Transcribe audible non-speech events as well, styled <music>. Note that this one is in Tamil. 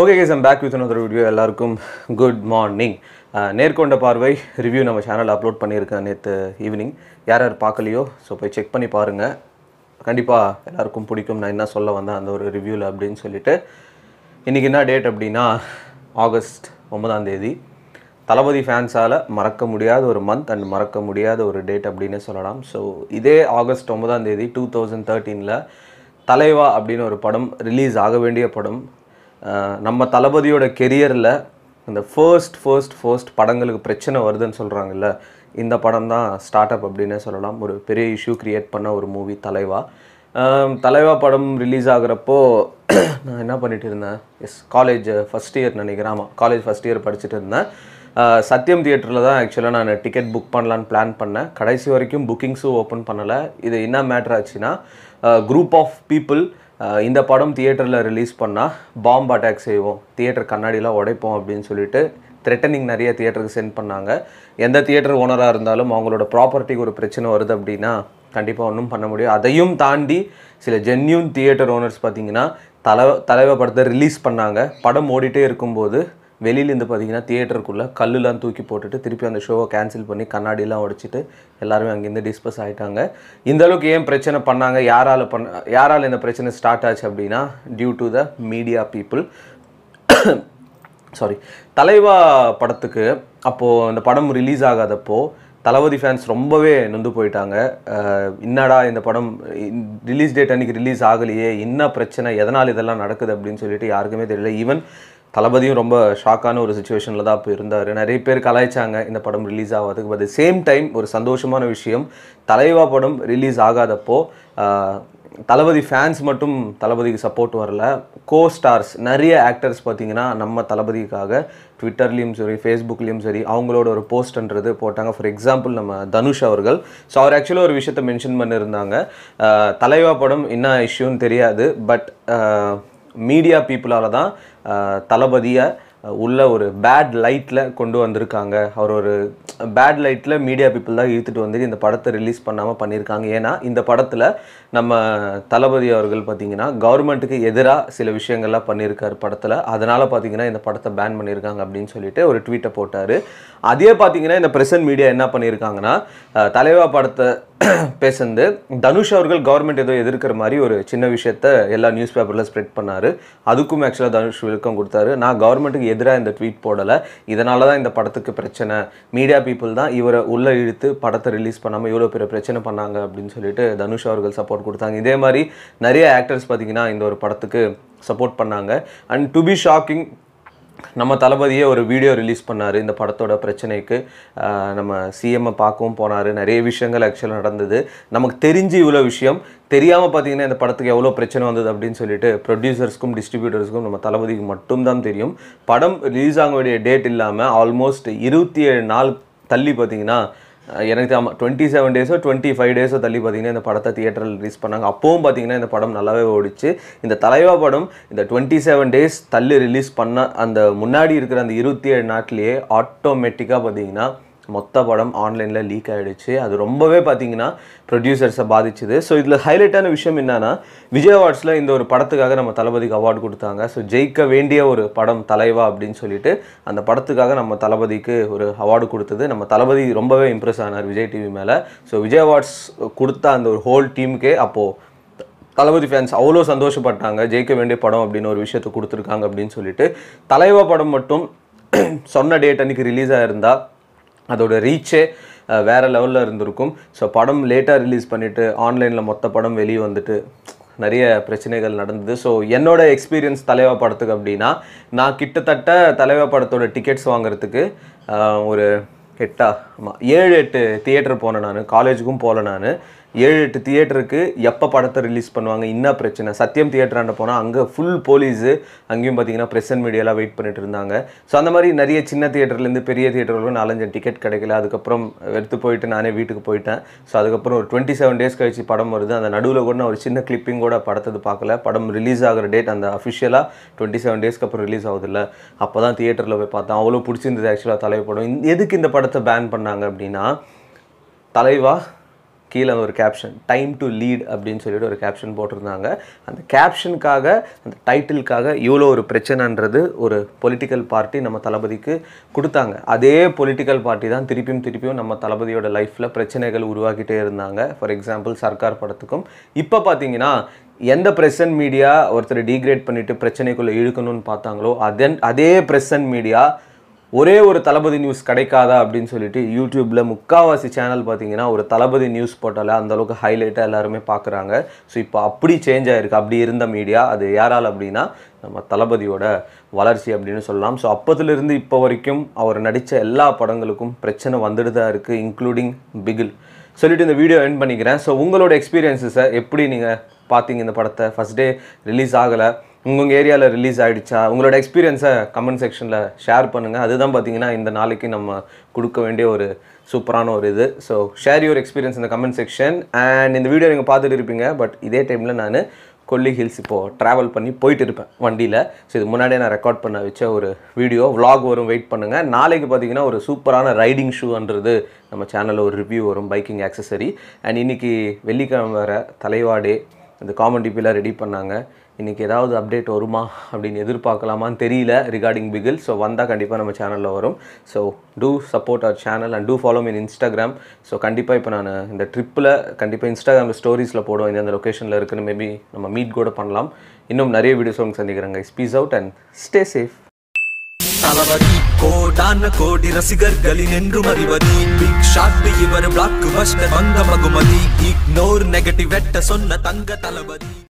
Okay guys I'm back with another video எல்லாருக்கும் குட் மார்னிங் uh, நேர்கொண்ட பார்வை ரிவ்யூ நம்ம சேனலில் அப்லோட் பண்ணியிருக்கேன் நேற்று ஈவினிங் யார் யார் பார்க்கலையோ ஸோ போய் செக் பண்ணி பாருங்கள் கண்டிப்பாக எல்லாருக்கும் பிடிக்கும். நான் என்ன சொல்ல வந்தேன் அந்த ஒரு ரிவ்யூவில் அப்படின்னு சொல்லிட்டு. இன்றைக்கி என்ன டேட் அப்படின்னா ஆகஸ்ட் ஒன்பதாம் தேதி. தளபதி ஃபேன்ஸால் மறக்க முடியாத ஒரு மந்த் அண்ட் மறக்க முடியாத ஒரு டேட் அப்படின்னு சொல்லலாம். ஸோ இதே ஆகஸ்ட் ஒன்பதாம் தேதி டூ தௌசண்ட் தேர்ட்டீனில் தலைவா அப்படின்னு ஒரு படம் ரிலீஸ் ஆக வேண்டிய படம். நம்ம தளபதியோட கெரியரில் இந்த ஃபர்ஸ்ட் ஃபர்ஸ்ட் ஃபர்ஸ்ட் படங்களுக்கு பிரச்சனை வருதுன்னு சொல்கிறாங்கல்ல இந்த படம் தான் ஸ்டார்ட் அப் அப்படின்னே சொல்லலாம். ஒரு பெரிய இஷ்யூ க்ரியேட் பண்ண ஒரு மூவி தலைவா. தலைவா படம் ரிலீஸ் ஆகிறப்போ <clears throat> நான் என்ன பண்ணிட்டு இருந்தேன்? எஸ் காலேஜ் ஃபஸ்ட் இயர் நினைக்கிறேன். ஆமாம் காலேஜ் ஃபஸ்ட் இயர் படிச்சுட்டு இருந்தேன். சத்யம் தியேட்டரில் தான் ஆக்சுவலாக நான் டிக்கெட் புக் பண்ணலான்னு பிளான் பண்ணேன். கடைசி வரைக்கும் புக்கிங்ஸும் ஓப்பன் பண்ணலை. இது என்ன மேட்ரு ஆச்சுன்னா குரூப் ஆஃப் பீப்புள் இந்த படம் தியேட்டரில் ரிலீஸ் பண்ணால் பாம்ப் அட்டாக் செய்வோம். தியேட்டர் கண்ணாடிலாம் உடைப்போம் அப்படின்னு சொல்லிட்டு த்ரெட்டனிங் நிறைய தியேட்டருக்கு சென்ட் பண்ணாங்க. எந்த தியேட்டர் ஓனராக இருந்தாலும் அவங்களோட ப்ராப்பர்ட்டிக்கு ஒரு பிரச்சனை வருது அப்படின்னா கண்டிப்பாக ஒன்றும் பண்ண முடியும் அதையும் தாண்டி சில ஜென்யூன் தியேட்டர் ஓனர்ஸ் பார்த்தீங்கன்னா தலை தலைவ படத்தை ரிலீஸ் பண்ணாங்க. படம் ஓடிட்டே இருக்கும்போது வெளியிலேருந்து பார்த்தீங்கன்னா தியேட்டருக்குள்ளே கல்லுலாம் தூக்கி போட்டுட்டு திருப்பி அந்த ஷோவை கேன்சல் பண்ணி கண்ணாடிலாம் உடைச்சிட்டு எல்லாருமே அங்கேருந்து டிஸ்பஸ் ஆகிட்டாங்க இந்த அளவுக்கு ஏன் பிரச்சனை பண்ணாங்க? யாரால் பண்ண யாரால் இந்த பிரச்சனை ஸ்டார்ட் ஆச்சு அப்படின்னா due to the media people sorry Thalaivaa படத்துக்கு அப்போது அந்த படம் ரிலீஸ் ஆகாதப்போ தளபதி ஃபேன்ஸ் ரொம்பவே நொந்து போயிட்டாங்க. என்னடா இந்த படம் ரிலீஸ் டேட் அன்னைக்கு ரிலீஸ் ஆகலையே என்ன பிரச்சனை எதனால் இதெல்லாம் நடக்குது அப்படின்னு சொல்லிட்டு யாருக்குமே தெரியல. ஈவன் தளபதியும் ரொம்ப ஷாக்கான ஒரு சுச்சுவேஷனில் தான் இப்போ இருந்தார். நிறைய பேர் கலாய்ச்சாங்க இந்த படம் ரிலீஸ் ஆகாதுக்கு பட் சேம் டைம் ஒரு சந்தோஷமான விஷயம் தலைவா படம் ரிலீஸ் ஆகாதப்போ தளபதி ஃபேன்ஸ் மட்டும் தளபதிக்கு சப்போர்ட் வரல. கோ ஸ்டார்ஸ் நிறைய ஆக்டர்ஸ் பார்த்தீங்கன்னா நம்ம தளபதிக்காக ட்விட்டர்லேயும் சரி ஃபேஸ்புக்லேயும் சரி அவங்களோட ஒரு போஸ்ட்ன்றது போட்டாங்க. ஃபார் எக்ஸாம்பிள் நம்ம தனுஷ் அவர்கள். ஸோ அவர் ஆக்சுவலாக ஒரு விஷயத்தை மென்ஷன் பண்ணியிருந்தாங்க. தலைவா படம் என்ன இஷ்யூன்னு தெரியாது. பட் மீடியா பீப்புளால் தான் தளபதியை உள்ள ஒரு பேட் லைட்டில் கொண்டு வந்திருக்காங்க. அவர் ஒரு பேட் லைட்டில் மீடியா பீப்புள் தான் இழுத்துட்டு வந்து இந்த படத்தை ரிலீஸ் பண்ணாமல் பண்ணியிருக்காங்க. ஏன்னா இந்த படத்தில் நம்ம தளபதி அவர்கள் பார்த்தீங்கன்னா கவர்மெண்ட்டுக்கு எதிராக சில விஷயங்கள்லாம் பண்ணியிருக்காரு படத்தில். அதனால் பார்த்தீங்கன்னா இந்த படத்தை பேன் பண்ணியிருக்காங்க அப்படின்னு சொல்லிட்டு ஒரு ட்வீட்டை போட்டார். அதே பார்த்தீங்கன்னா இந்த ப்ரெசன்ட் மீடியா என்ன பண்ணியிருக்காங்கன்னா தலைவா படத்தை பேசுந்து தனுஷ் அவர்கள் கவர்மெண்ட் ஏதோ எதிர்க்கிற மாதிரி ஒரு சின்ன விஷயத்த எல்லா நியூஸ் பேப்பரில் ஸ்ப்ரெட் பண்ணாரு. அதுக்கும் ஆக்சுவலாக தனுஷ் விளக்கம் கொடுத்தாரு. நான் கவர்மெண்ட்டுக்கு எதிராக இந்த ட்வீட் போடலை. இதனால தான் இந்த படத்துக்கு பிரச்சனை. மீடியா பீப்புள் தான் இவரை உள்ளே இழுத்து படத்தை ரிலீஸ் பண்ணாமல் இவ்வளோ பெரிய பிரச்சனை பண்ணாங்க அப்படின்னு சொல்லிட்டு தனுஷ் அவர்கள் சப்போர்ட் கொடுத்தாங்க. இதே மாதிரி நிறைய ஆக்டர்ஸ் பார்த்தீங்கன்னா இந்த ஒரு படத்துக்கு சப்போர்ட் பண்ணாங்க. அண்ட் டு பி ஷாக்கிங் நம்ம தளபதியே ஒரு வீடியோ ரிலீஸ் பண்ணார் இந்த படத்தோட பிரச்சனைக்கு. நம்ம சிஎம்மை பார்க்கவும் போனார். நிறைய விஷயங்கள் ஆக்சுவலாக நடந்தது. நமக்கு தெரிஞ்சு இவ்வளோ விஷயம். தெரியாமல் பார்த்தீங்கன்னா இந்த படத்துக்கு எவ்வளோ பிரச்சனை வந்தது அப்படின்னு சொல்லிட்டு ப்ரொடியூசர்ஸ்க்கும் டிஸ்ட்ரிபியூட்டர்ஸ்க்கும் நம்ம தளபதிக்கு மட்டும்தான் தெரியும். படம் ரிலீஸ் ஆக வேண்டிய டேட் இல்லாமல் ஆல்மோஸ்ட் இருபத்தி ஏழு நாள் தள்ளி பார்த்தீங்கன்னா எனக்கு ஆமாம் டுவெண்ட்டி செவன் டேஸோ டுவெண்ட்டி ஃபைவ் டேஸோ தள்ளி பார்த்தீங்கன்னா இந்த படத்தை தியேட்டரில் ரிலீஸ் பண்ணாங்க. அப்பவும் பார்த்தீங்கன்னா இந்த படம் நல்லாவே ஓடிச்சு. இந்த தலைவா படம் இந்த டுவெண்ட்டி செவன் டேஸ் தள்ளி ரிலீஸ் பண்ண அந்த முன்னாடி இருக்கிற அந்த இருபத்தி ஏழு நாட்லேயே ஆட்டோமேட்டிக்காக பார்த்தீங்கன்னா மொத்த படம் ஆன்லைனில் லீக் ஆகிடுச்சு அது ரொம்பவே பார்த்தீங்கன்னா ப்ரொடியூசர்ஸை பாதிச்சுது. ஸோ இதில் ஹைலைட்டான விஷயம் என்னென்னா விஜய் அவார்ட்ஸில் இந்த ஒரு படத்துக்காக நம்ம தளபதிக்கு அவார்டு கொடுத்தாங்க. ஸோ ஜெயிக்க வேண்டிய ஒரு படம் தலைவா அப்படின்னு சொல்லிட்டு அந்த படத்துக்காக நம்ம தளபதிக்கு ஒரு அவார்டு கொடுத்தது. நம்ம தளபதி ரொம்பவே இம்ப்ரெஸ் ஆனார் விஜய் டிவி மேலே. ஸோ விஜய் அவார்ட்ஸ் கொடுத்த அந்த ஒரு ஹோல் டீமுக்கே அப்போது தளபதி ஃபேன்ஸ் அவ்வளோ சந்தோஷப்பட்டாங்க. ஜெயிக்க வேண்டிய படம் அப்படின்னு ஒரு விஷயத்தை கொடுத்துருக்காங்க அப்படின்னு சொல்லிட்டு. தலைவா படம் மட்டும் <clears throat> சொன்ன டேட் அன்றைக்கி ரிலீஸ் இருந்தால் அதோட ரீச்சே வேறு லெவலில் இருந்திருக்கும். ஸோ படம் லேட்டாக ரிலீஸ் பண்ணிவிட்டு ஆன்லைனில் மொத்த படம் வெளியே வந்துட்டு நிறைய பிரச்சனைகள் நடந்தது. ஸோ என்னோட எக்ஸ்பீரியன்ஸ் தலைவா படத்துக்கு அப்படின்னா நான் கிட்டத்தட்ட தலைவா படத்தோட டிக்கெட்ஸ் வாங்குறதுக்கு ஒரு எட்டா ஆமாம் ஏழு எட்டு தியேட்டர் போனேன் நான். காலேஜுக்கும் போகல நான். ஏழு எட்டு தியேட்டருக்கு எப்போ படத்தை ரிலீஸ் பண்ணுவாங்க? என்ன பிரச்சனை? சத்தியம் தியேட்டராண்ட போனால் அங்கே ஃபுல் போலீஸு அங்கேயும் பார்த்தீங்கன்னா ப்ரெஸ் அண்ட் மீடியாலாம் வெயிட் பண்ணிட்டு இருந்தாங்க. ஸோ அந்த மாதிரி நிறைய சின்ன தியேட்டர்லேருந்து பெரிய தியேட்டர்களும் நாலஞ்சு டிக்கெட் கிடைக்கல. அதுக்கப்புறம் எடுத்து போயிட்டு நானே வீட்டுக்கு போயிட்டேன். ஸோ அதுக்கப்புறம் ஒரு டுவெண்ட்டி செவன் டேஸ் கழிச்சு படம் வருது. அந்த நடுவில் கூட நான் ஒரு சின்ன கிளிப்பிங் கூட படத்தது பார்க்கல. படம் ரிலீஸ் ஆகிற டேட் அந்த அஃபிஷியலாக டுவெண்ட்டி செவன் டேஸ்க்கு அப்புறம் ரிலீஸ் ஆகுதுல்ல அப்போ தான் தியேட்டரில் போய் பார்த்தேன். அவ்வளோ பிடிச்சிருந்தது ஆக்சுவலாக தலைவர் படம் எதுக்கு இந்த படத்தை பேன் பண்ணாங்க அப்படின்னா தலைவா கீழே ஒரு கேப்ஷன் டைம் டு லீட் அப்படின்னு சொல்லிட்டு ஒரு கேப்ஷன் போட்டிருந்தாங்க. அந்த கேப்ஷனுக்காக அந்த டைட்டிலுக்காக இவ்வளோ ஒரு பிரச்சனைன்றது ஒரு பொலிட்டிக்கல் பார்ட்டி நம்ம தளபதிக்கு கொடுத்தாங்க. அதே பொலிட்டிக்கல் பார்ட்டி தான் திருப்பியும் திருப்பியும் நம்ம தளபதியோட லைஃப்பில் பிரச்சனைகள் உருவாக்கிட்டே இருந்தாங்க. ஃபார் எக்ஸாம்பிள் சர்க்கார் படத்துக்கும். இப்போ பார்த்தீங்கன்னா எந்த பிரசன்ட் மீடியா ஒருத்தர் டீக்ரேட் பண்ணிவிட்டு பிரச்சனைக்குள்ளே இழுக்கணும்னு பார்த்தாங்களோ அதன் அதே பிரசன்ட் மீடியா ஒரே ஒரு தளபதி நியூஸ் கிடைக்காதா அப்படின்னு சொல்லிட்டு யூடியூப்பில் முக்காவாசி சேனல் பார்த்தீங்கன்னா ஒரு தளபதி நியூஸ் போட்டால அந்த அளவுக்கு ஹைலைட்டாக எல்லாருமே பார்க்குறாங்க. ஸோ இப்போ அப்படி சேஞ்ச் ஆகிருக்கு அப்படி இருந்த மீடியா அது யாரால் அப்படின்னா நம்ம தளபதியோட வளர்ச்சி அப்படின்னு சொல்லலாம். ஸோ அப்போதுலேருந்து இப்போ வரைக்கும் அவர் நடித்த எல்லா படங்களுக்கும் பிரச்சனை வந்துட்டு தான் இருக்குது இன்க்ளூடிங் பிகில் சொல்லிட்டு இந்த வீடியோ என் பண்ணிக்கிறேன். ஸோ உங்களோட எக்ஸ்பீரியன்ஸஸை எப்படி நீங்கள் பார்த்தீங்க இந்த படத்தை? ஃபஸ்ட் டே ரிலீஸ் ஆகலை. உங்கள் ஏரியாவில் ரிலீஸ் ஆகிடுச்சா உங்களோட எக்ஸ்பீரியன்ஸை கமெண்ட் செக்ஷனில் ஷேர் பண்ணுங்கள் அதுதான் பார்த்தீங்கன்னா இந்த நாளைக்கு நம்ம கொடுக்க வேண்டிய ஒரு சூப்பரான ஒரு இது. ஸோ ஷேர் யுவர் எக்ஸ்பீரியன்ஸ் இந்த கமெண்ட் செக்ஷன் அண்ட் இந்த வீடியோ நீங்கள் பார்த்துட்டு இருப்பீங்க பட் இதே டைமில் நான் கொல்லி ஹில்ஸ் இப்போது ட்ராவல் பண்ணி போயிட்டு இருப்பேன் வண்டியில். ஸோ இது முன்னாடியே நான் ரெக்கார்ட் பண்ண வச்ச ஒரு வீடியோ விலாக் வரும் வெயிட் பண்ணுங்கள் நாளைக்கு பார்த்தீங்கன்னா ஒரு சூப்பரான ரைடிங் ஷூன்றது நம்ம சேனலில் ஒரு ரிவ்யூ வரும் பைக்கிங் ஆக்சசரி அண்ட் இன்றைக்கி வெள்ளிக்கிழமை வர தலைவாடே இந்த காமன் டிபிலாம் ரெடி பண்ணாங்க. இன்றைக்கி ஏதாவது அப்டேட் வருமா அப்படின்னு எதிர்பார்க்கலாமான்னு தெரியல ரிகார்டிங் பிகில் ஸோ வந்தால் கண்டிப்பாக நம்ம சேனலில் வரும். So to support our channel and to follow me on Instagram so கண்டிப்பாக இப்போ நான் இந்த ட்ரிப்பில் கண்டிப்பாக இன்ஸ்டாகிராமில் ஸ்டோரிஸில் போடுவோம் இந்த லொக்கேஷனில் இருக்குன்னு மேபி நம்ம மீட் கூட பண்ணலாம். இன்னும் நிறைய வீடியோஸ் உங்களுக்கு சந்திக்கிறேங்க peace out and stay safe Thalapathy கோடான கோடி ரசிகர்களின் என்றும் அறிவது. பிக் ஷாட் இவர் பிளாக் பஸ்டர் வந்த மகுமதி இக்னோர் நெகட்டிவ் வெட்ட சொன்ன தங்க தளபதி.